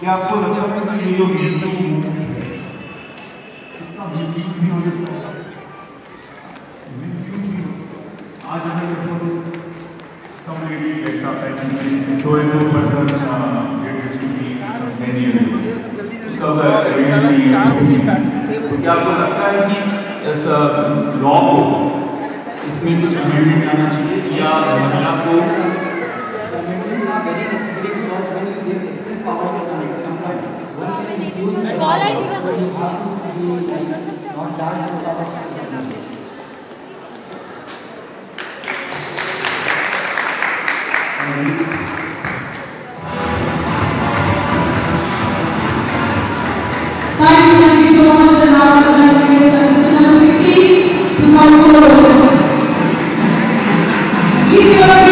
क्या आपको लगता है कि ये जो गेंदों इसका मिसयूज भी हो सकता है मिसयूज भी हो आज अगर suppose up and she says so and so person uh, did this to me some 10 years ago उसका evidence नहीं है तो क्या आपको लगता है कि इस लॉ को इसमें कुछ अमेंडमेंट आना चाहिए या महिला को amendments are He's going to